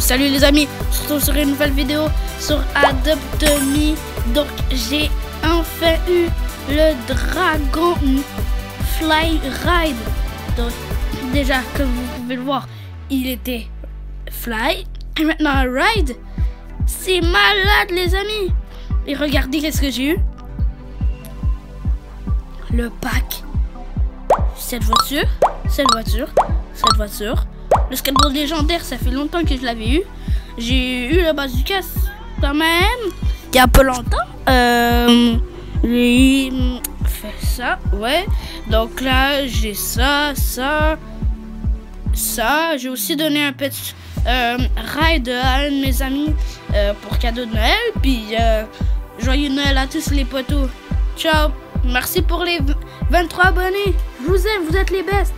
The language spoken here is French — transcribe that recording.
Salut les amis, on se retrouve sur une nouvelle vidéo sur Adopt Me. Donc, j'ai enfin eu le Dragon Fly Ride. Donc, déjà, comme vous pouvez le voir, il était Fly. Et maintenant, Ride. C'est malade, les amis. Et regardez qu'est-ce que j'ai eu? Le pack. Cette voiture, cette voiture, cette voiture. Le skateboard légendaire, ça fait longtemps que je l'avais eu. J'ai eu le bazooka quand même, il y a peu longtemps. Euh, j'ai fait ça, ouais. Donc là, j'ai ça, ça, ça. J'ai aussi donné un petit euh, ride à un de mes amis euh, pour cadeau de Noël. Puis, euh, joyeux Noël à tous les potos. Ciao. Merci pour les 23 abonnés. Je vous aime, vous êtes les bestes.